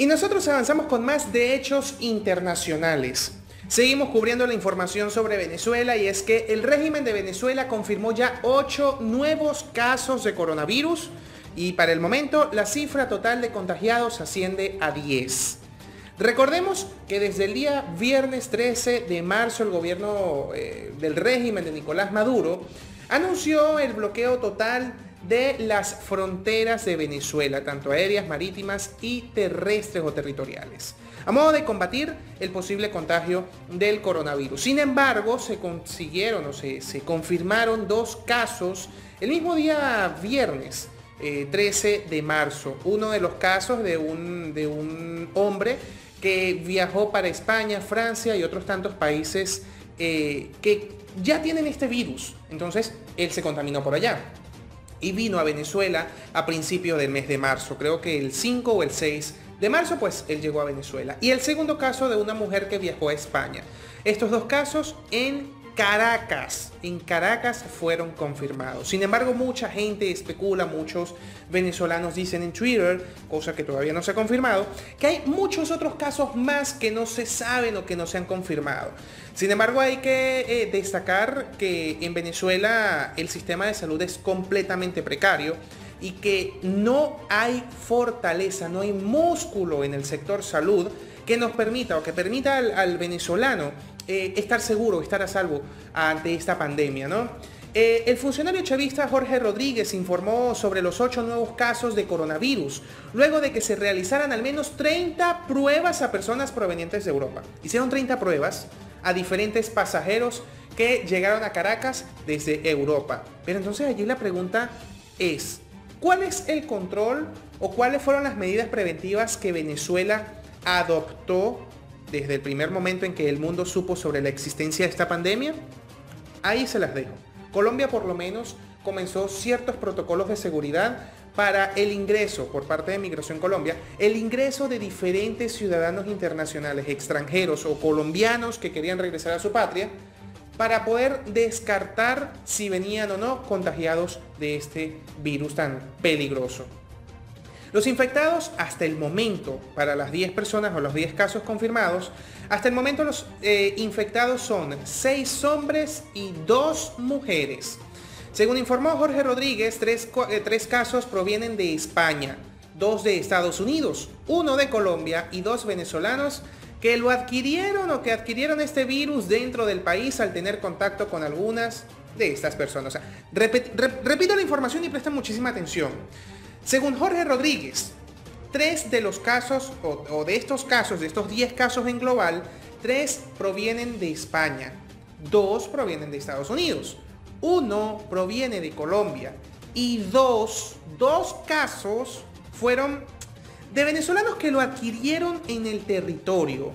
Y nosotros avanzamos con más de hechos internacionales. Seguimos cubriendo la información sobre Venezuela y es que el régimen de Venezuela confirmó ya 8 nuevos casos de coronavirus y para el momento la cifra total de contagiados asciende a 10. Recordemos que desde el día viernes 13 de marzo el gobierno eh, del régimen de Nicolás Maduro anunció el bloqueo total de las fronteras de Venezuela, tanto aéreas, marítimas y terrestres o territoriales, a modo de combatir el posible contagio del coronavirus. Sin embargo, se consiguieron o se, confirmaron dos casos el mismo día viernes. 13 eh, de marzo. Uno de los casos de un, de un hombre que viajó para España, Francia y otros tantos países eh, que ya tienen este virus. Entonces, él se contaminó por allá y vino a Venezuela a principios del mes de marzo, creo que el 5 o el 6 de marzo, pues él llegó a Venezuela. Y el segundo caso de una mujer que viajó a España. Estos dos casos en Caracas, en Caracas fueron confirmados. Sin embargo, mucha gente especula, muchos venezolanos dicen en Twitter, cosa que todavía no se ha confirmado, que hay muchos otros casos más que no se saben o que no se han confirmado. Sin embargo, hay que eh, destacar que en Venezuela el sistema de salud es completamente precario y que no hay fortaleza, no hay músculo en el sector salud que nos permita o que permita al, venezolano eh, estar seguro, estar a salvo ante esta pandemia, ¿no? Eh, el funcionario chavista Jorge Rodríguez informó sobre los ocho nuevos casos de coronavirus, luego de que se realizaran al menos 30 pruebas a personas provenientes de Europa. Hicieron 30 pruebas a diferentes pasajeros que llegaron a Caracas desde Europa. Pero entonces allí la pregunta es, ¿cuál es el control o cuáles fueron las medidas preventivas que Venezuela adoptó desde el primer momento en que el mundo supo sobre la existencia de esta pandemia? Ahí se las dejo. Colombia por lo menos comenzó ciertos protocolos de seguridad para el ingreso por parte de Migración Colombia, el ingreso de diferentes ciudadanos internacionales, extranjeros o colombianos que querían regresar a su patria, para poder descartar si venían o no contagiados de este virus tan peligroso. Los infectados hasta el momento, para las 10 personas o los 10 casos confirmados, hasta el momento los eh, infectados son 6 hombres y 2 mujeres. Según informó Jorge Rodríguez, eh, tres, casos provienen de España, dos de Estados Unidos, uno de Colombia y dos venezolanos que lo adquirieron o que adquirieron este virus dentro del país al tener contacto con algunas de estas personas. repito la información y presten muchísima atención. Según Jorge Rodríguez, tres de los casos, o, de estos casos, de estos 10 casos en global, tres provienen de España, dos provienen de Estados Unidos. Uno proviene de Colombia y dos, dos casos fueron de venezolanos que lo adquirieron en el territorio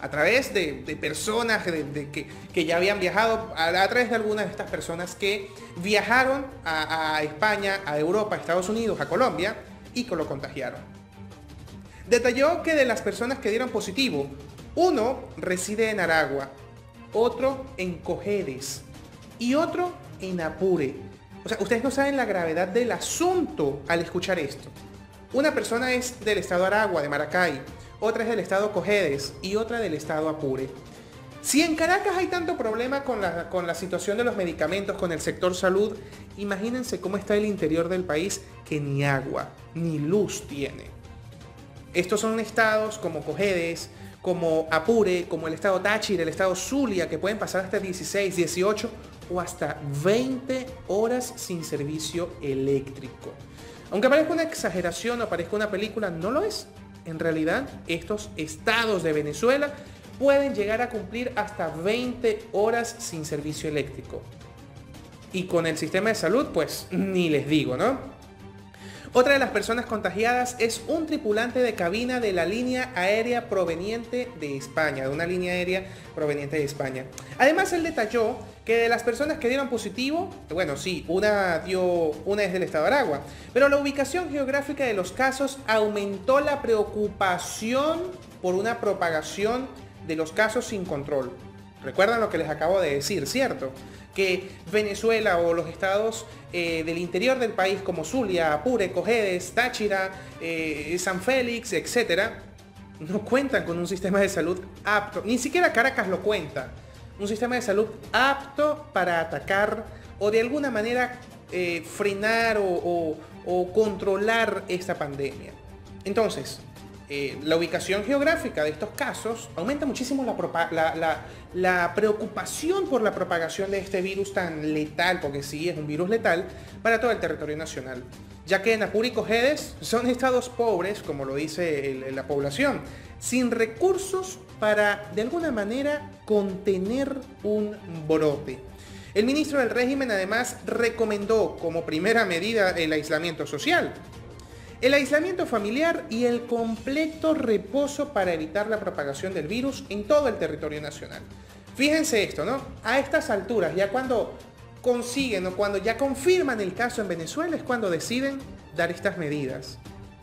a través de, personas que, ya habían viajado, a, través de algunas de estas personas que viajaron a, a, España, a Europa, a Estados Unidos, a Colombia y que lo contagiaron. Detalló que de las personas que dieron positivo, uno reside en Aragua, otro en Cojedes, y otro en Apure. O sea, ustedes no saben la gravedad del asunto al escuchar esto. Una persona es del estado Aragua, de Maracay, otra es del estado Cojedes y otra del estado Apure. Si en Caracas hay tanto problema con la, con la situación de los medicamentos, con el sector salud, imagínense cómo está el interior del país que ni agua ni luz tiene. Estos son estados como Cojedes, como Apure, como el estado Táchira, el estado Zulia, que pueden pasar hasta 16, 18 o hasta 20 horas sin servicio eléctrico. Aunque parezca una exageración o parezca una película, no lo es. En realidad, estos estados de Venezuela pueden llegar a cumplir hasta 20 horas sin servicio eléctrico. Y con el sistema de salud, pues ni les digo, ¿no? Otra de las personas contagiadas es un tripulante de cabina de la línea aérea proveniente de España, de una línea aérea proveniente de España. Además, él detalló que de las personas que dieron positivo, bueno, sí, una dio una es del estado de Aragua, pero la ubicación geográfica de los casos aumentó la preocupación por una propagación de los casos sin control. Recuerdan lo que les acabo de decir, ¿cierto? que Venezuela o los estados eh, del interior del país como Zulia, Apure, Cojedes, Táchira, eh, San Félix, etcétera, no cuentan con un sistema de salud apto, ni siquiera Caracas lo cuenta, un sistema de salud apto para atacar o de alguna manera eh, frenar o, controlar esta pandemia. Entonces, eh, la ubicación geográfica de estos casos aumenta muchísimo la, preocupación por la propagación de este virus tan letal, porque sí es un virus letal, para todo el territorio nacional. Ya que Apure y Cojedes son estados pobres, como lo dice la población, sin recursos para de alguna manera contener un brote. El ministro del régimen además recomendó como primera medida el aislamiento social, el aislamiento familiar y el completo reposo para evitar la propagación del virus en todo el territorio nacional. Fíjense esto, ¿no? A estas alturas, ya cuando consiguen o cuando ya confirman el caso en Venezuela es cuando deciden dar estas medidas.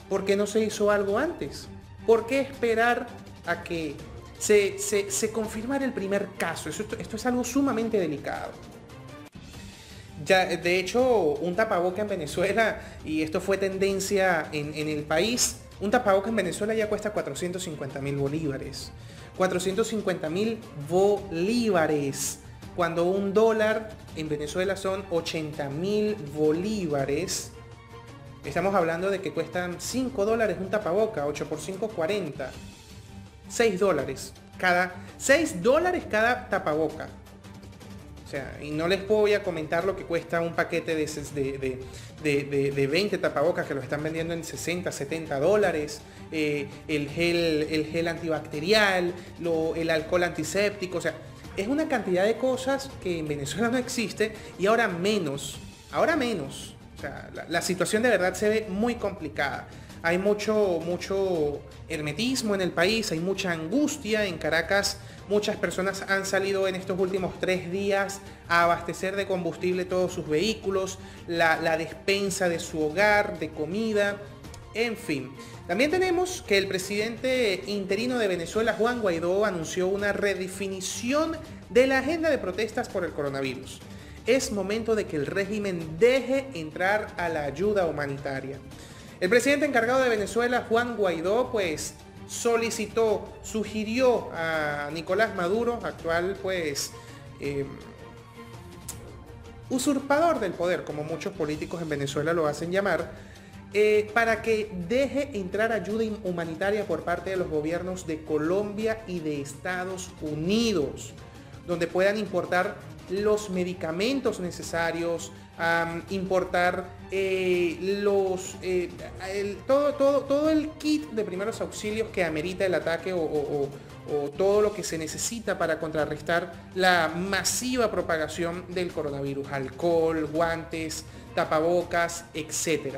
¿Por qué no se hizo algo antes? ¿Por qué esperar a que se, se, confirmara el primer caso? Esto, esto es algo sumamente delicado. Ya, de hecho, un tapaboca en Venezuela, y esto fue tendencia en, el país, un tapaboca en Venezuela ya cuesta 450 mil bolívares. 450 mil bolívares. Cuando un dólar en Venezuela son 80 mil bolívares. Estamos hablando de que cuestan 5 dólares un tapaboca, 8 por 5, 40. 6 dólares. Cada 6 dólares cada tapaboca y no les voy a comentar lo que cuesta un paquete de, de, 20 tapabocas que lo están vendiendo en 60, 70 dólares, eh, el, gel, el gel antibacterial, el alcohol antiséptico, o sea, es una cantidad de cosas que en Venezuela no existe y ahora menos, ahora menos. O sea, la situación de verdad se ve muy complicada hay mucho, mucho hermetismo en el país, hay mucha angustia en Caracas. Muchas personas han salido en estos últimos tres días a abastecer de combustible todos sus vehículos, la, la despensa de su hogar, de comida, en fin. También tenemos que el presidente interino de Venezuela, Juan Guaidó, anunció una redefinición de la agenda de protestas por el coronavirus. Es momento de que el régimen deje entrar a la ayuda humanitaria. El presidente encargado de Venezuela, Juan Guaidó, pues solicitó, sugirió a Nicolás Maduro, actual pues em, usurpador del poder, como muchos políticos en Venezuela lo hacen llamar, eh, para que deje entrar ayuda humanitaria por parte de los gobiernos de Colombia y de Estados Unidos, donde puedan importar los medicamentos necesarios, importar eh, los, eh, todo, todo, todo el kit de primeros auxilios que amerita el ataque o, todo lo que se necesita para contrarrestar la masiva propagación del coronavirus, alcohol, guantes, tapabocas, etc.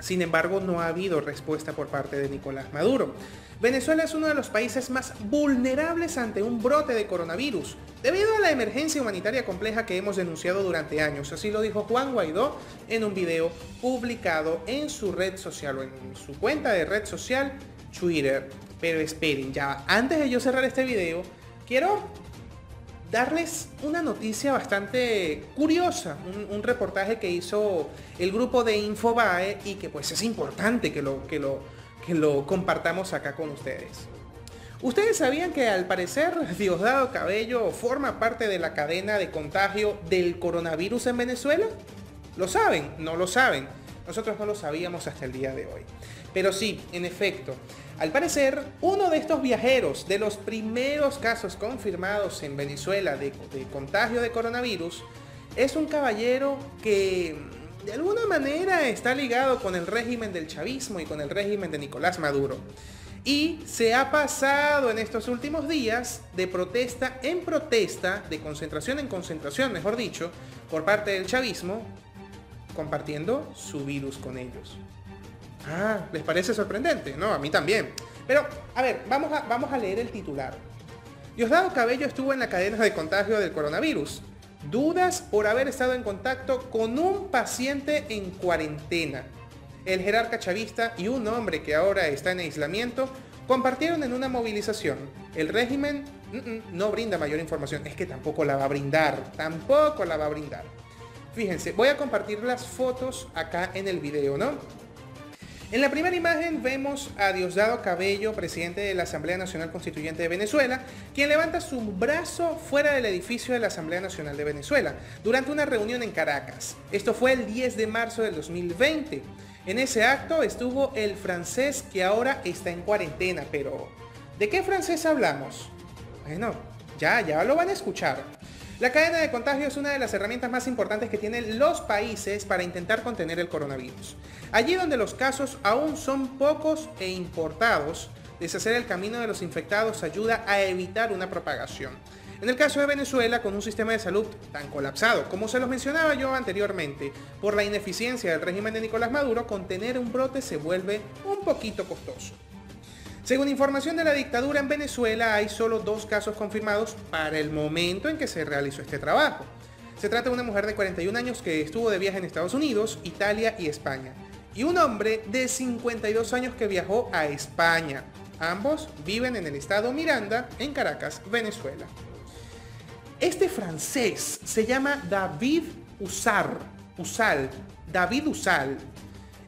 Sin embargo, no ha habido respuesta por parte de Nicolás Maduro. Venezuela es uno de los países más vulnerables ante un brote de coronavirus, debido a la emergencia humanitaria compleja que hemos denunciado durante años. Así lo dijo Juan Guaidó en un video publicado en su red social o en su cuenta de red social Twitter. Pero esperen, ya antes de yo cerrar este video, quiero darles una noticia bastante curiosa, un, reportaje que hizo el grupo de Infobae y que pues es importante que lo, que lo que lo compartamos acá con ustedes. ¿Ustedes sabían que al parecer Diosdado Cabello forma parte de la cadena de contagio del coronavirus en Venezuela? ¿Lo saben? No lo saben. Nosotros no lo sabíamos hasta el día de hoy. Pero sí, en efecto, al parecer uno de estos viajeros de los primeros casos confirmados en Venezuela de, de contagio de coronavirus es un caballero que de alguna manera está ligado con el régimen del chavismo y con el régimen de Nicolás Maduro. Y se ha pasado en estos últimos días de protesta en protesta, de concentración en concentración, mejor dicho, por parte del chavismo, compartiendo su virus con ellos. Ah, ¿les parece sorprendente? No, a mí también. Pero, a ver, vamos a, vamos a leer el titular. Diosdado Cabello estuvo en la cadena de contagio del coronavirus dudas por haber estado en contacto con un paciente en cuarentena. El jerarca chavista y un hombre que ahora está en aislamiento compartieron en una movilización. El régimen no brinda mayor información, es que tampoco la va a brindar, tampoco la va a brindar. Fíjense, voy a compartir las fotos acá en el video, ¿no? En la primera imagen vemos a Diosdado Cabello, presidente de la Asamblea Nacional Constituyente de Venezuela, quien levanta su brazo fuera del edificio de la Asamblea Nacional de Venezuela durante una reunión en Caracas. Esto fue el 10 de marzo del 2020. En ese acto estuvo el francés que ahora está en cuarentena, pero ¿de qué francés hablamos? Bueno, ya, ya lo van a escuchar. La cadena de contagio es una de las herramientas más importantes que tienen los países para intentar contener el coronavirus. Allí donde los casos aún son pocos e importados, deshacer el camino de los infectados ayuda a evitar una propagación. En el caso de Venezuela, con un sistema de salud tan colapsado, como se los mencionaba yo anteriormente, por la ineficiencia del régimen de Nicolás Maduro, contener un brote se vuelve un poquito costoso. Según información de la dictadura en Venezuela, hay solo dos casos confirmados para el momento en que se realizó este trabajo. Se trata de una mujer de 41 años que estuvo de viaje en Estados Unidos, Italia y España, y un hombre de 52 años que viajó a España. Ambos viven en el estado Miranda, en Caracas, Venezuela. Este francés se llama David Usar, Usal, David Usal.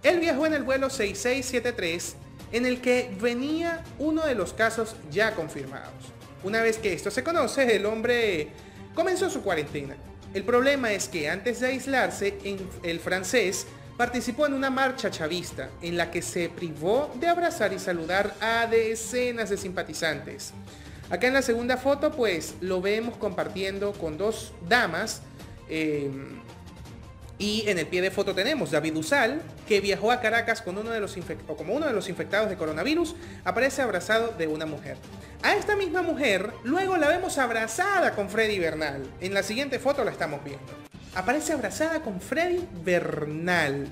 Él viajó en el vuelo 6673 en el que venía uno de los casos ya confirmados. Una vez que esto se conoce, el hombre comenzó su cuarentena. El problema es que antes de aislarse, el francés participó en una marcha chavista en la que se privó de abrazar y saludar a decenas de simpatizantes. Acá en la segunda foto pues lo vemos compartiendo con dos damas eh, y en el pie de foto tenemos David Usal, que viajó a Caracas con uno de los como uno de los infectados de coronavirus, aparece abrazado de una mujer. A esta misma mujer luego la vemos abrazada con Freddy Bernal. En la siguiente foto la estamos viendo. Aparece abrazada con Freddy Bernal.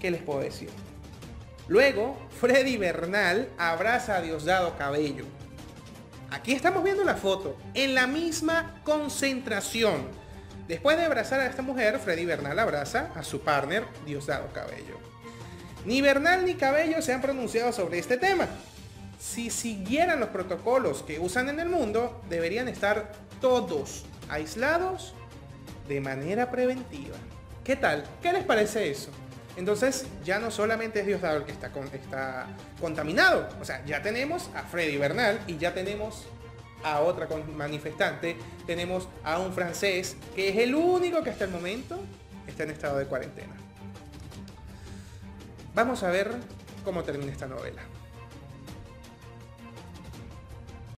¿Qué les puedo decir? Luego, Freddy Bernal abraza a Diosdado Cabello. Aquí estamos viendo la foto, en la misma concentración. Después de abrazar a esta mujer, Freddy Bernal abraza a su partner, Diosdado Cabello. Ni Bernal ni Cabello se han pronunciado sobre este tema. Si siguieran los protocolos que usan en el mundo, deberían estar todos aislados de manera preventiva. ¿Qué tal? ¿Qué les parece eso? Entonces ya no solamente es Diosdado el que está, contaminado, o sea, ya tenemos a Freddy Bernal y ya tenemos a otra manifestante, tenemos a un francés que es el único que hasta el momento está en estado de cuarentena. Vamos a ver cómo termina esta novela.